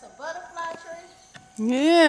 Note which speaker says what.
Speaker 1: That's a butterfly tree?
Speaker 2: Yeah.